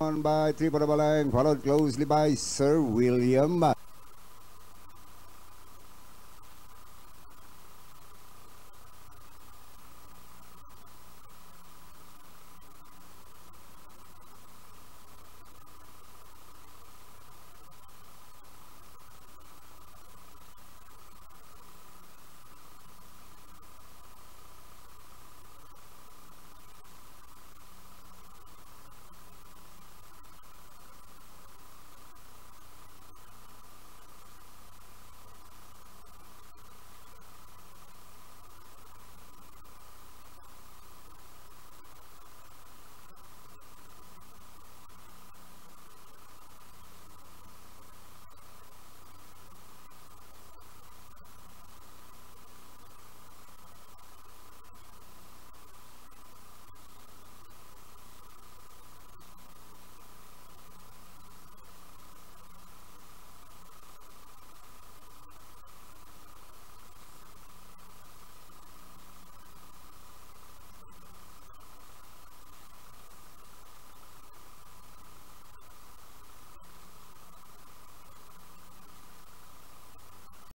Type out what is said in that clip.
on by three for the Balang, followed closely by Sir William.